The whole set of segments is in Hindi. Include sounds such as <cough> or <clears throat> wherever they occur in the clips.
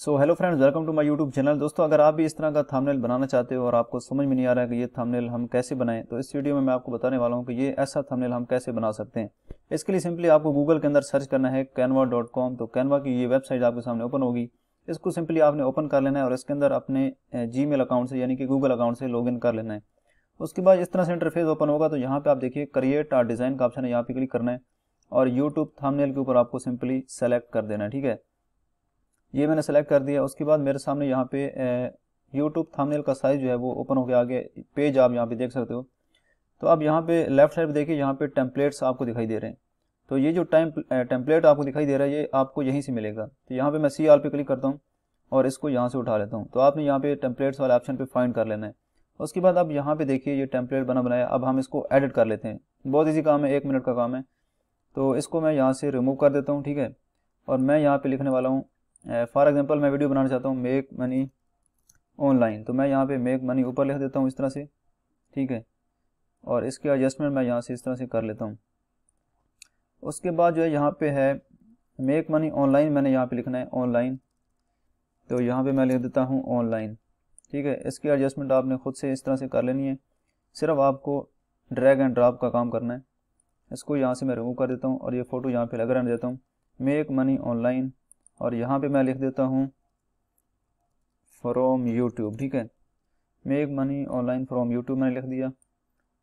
So hello friends welcome to my YouTube channel दोस्तों, अगर आप भी इस तरह का थंबनेल बनाना चाहते हो और आपको समझ में नहीं आ रहा है कि ये थंबनेल हम कैसे बनाएँ तो इस वीडियो में मैं आपको बताने वाला हूँ कि ये ऐसा थंबनेल हम कैसे बना सकते हैं। इसके लिए सिंपली आपको गूगल के अंदर सर्च करना है कैनवा डॉट कॉम तो कैनवा की ये वेबसाइट आपके सामने ओपन होगी। इसको सिंपली आपने ओपन कर लेना है और इसके अंदर अपने जी अकाउंट से, यानी कि गूगल अकाउंट से लॉग कर लेना है। उसके बाद इस तरह से इंटरफेस ओपन होगा तो यहाँ पर आप देखिए क्रिएट आर डिज़ाइन का ऑप्शन है, यहाँ पे क्लिक करना है और यूट्यूब थामनेल के ऊपर आपको सिंपली सेलेक्ट कर देना है, ठीक है? ये मैंने सेलेक्ट कर दिया, उसके बाद मेरे सामने यहाँ पे यूट्यूब थंबनेल का साइज़ जो है वो ओपन हो गया, आगे पेज आप यहाँ पे देख सकते हो। तो अब यहाँ पे लेफ़्ट साइड पे देखिए, यहाँ पे टेम्पलेट्स आपको दिखाई दे रहे हैं। तो ये जो टाइम टेम्पलेट आपको दिखाई दे रहा है, ये आपको यहीं से मिलेगा। तो यहाँ पे मैं सी आर पे क्लिक करता हूँ और इसको यहाँ से उठा लेता हूँ। तो आपने यहाँ पे टेम्पलेट्स वाले ऑप्शन पे फाइंड कर लेना है। उसके बाद अब यहाँ पे देखिए, ये टेम्पलेट बना बनाया, अब हम इसको एडिट कर लेते हैं। बहुत ईजी काम है, एक मिनट का काम है। तो इसको मैं यहाँ से रिमूव कर देता हूँ, ठीक है? और मैं यहाँ पे लिखने वाला हूँ फॉर एग्जांपल मैं वीडियो बनाना चाहता हूँ मेक मनी ऑनलाइन तो मैं यहाँ पे मेक मनी ऊपर लिख देता हूँ इस तरह से, ठीक है? और इसके एडजस्टमेंट मैं यहाँ से इस तरह से कर लेता हूँ। उसके बाद जो है, यहाँ पे है मेक मनी ऑनलाइन मैंने यहाँ पे लिखना है ऑनलाइन तो यहाँ पे मैं लिख देता हूँ ऑनलाइन ठीक है? इसकी एडजस्टमेंट आपने खुद से इस तरह से कर लेनी है। सिर्फ़ आपको ड्रैग एंड ड्रॉप का काम करना है। इसको यहाँ से मैं रिमूव कर देता हूँ और ये फ़ोटो यहाँ पे लगा रहने देता हूँ मेक मनी ऑनलाइन और यहाँ पे मैं लिख देता हूँ फ्रॉम यूट्यूब ठीक है? Make money online from YouTube मैंने लिख दिया।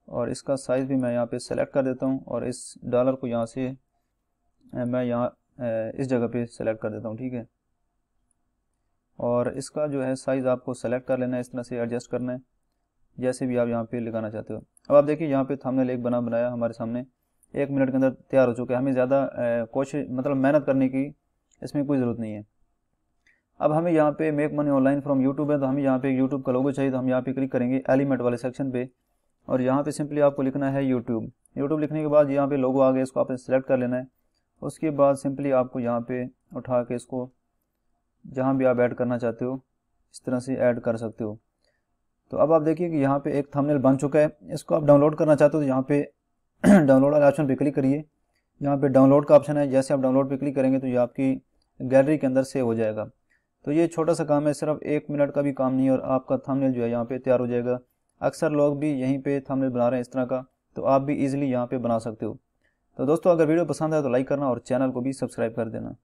और इसका साइज़ भी मैं यहाँ पे सेलेक्ट कर देता हूँ और इस डॉलर को यहाँ से मैं यहाँ इस जगह पे सेलेक्ट कर देता हूँ, ठीक है? और इसका जो है साइज़ आपको सेलेक्ट कर लेना है, इस तरह से एडजस्ट करना है, जैसे भी आप यहाँ पे लगाना चाहते हो। अब आप देखिए यहाँ पे थंबनेल एक बना बनाया हमारे सामने, एक मिनट के अंदर तैयार हो चुका है। हमें ज़्यादा कोशिश मतलब मेहनत करने की इसमें कोई ज़रूरत नहीं है। अब हमें यहाँ पे make money online from YouTube है तो हमें यहाँ पे एक यूट्यूब का लोगो चाहिए तो हम यहाँ पे क्लिक करेंगे एलिमेंट वाले सेक्शन पे। और यहाँ पे सिंपली आपको लिखना है यूट्यूब यूट्यूब लिखने के बाद यहाँ पे लोगो आ गया, इसको आपने सेलेक्ट कर लेना है। उसके बाद सिंपली आपको यहाँ पे उठा के इसको जहाँ भी आप ऐड करना चाहते हो, इस तरह से ऐड कर सकते हो। तो अब आप देखिए कि यहाँ पे एक थंबनेल बन चुका है। इसको आप डाउनलोड करना चाहते हो तो यहाँ पे <clears throat> डाउनलोड वाले ऑप्शन पे क्लिक करिए। यहाँ पे डाउनलोड का ऑप्शन है। जैसे आप डाउनलोड पे क्लिक करेंगे तो ये आपकी गैलरी के अंदर सेव हो जाएगा। तो ये छोटा सा काम है, सिर्फ़ एक मिनट का भी काम नहीं और आपका थंबनेल जो है यहाँ पे तैयार हो जाएगा। अक्सर लोग भी यहीं पे थंबनेल बना रहे हैं इस तरह का तो आप भी इजीली यहाँ पे बना सकते हो। तो दोस्तों, अगर वीडियो पसंद है तो लाइक करना और चैनल को भी सब्सक्राइब कर देना।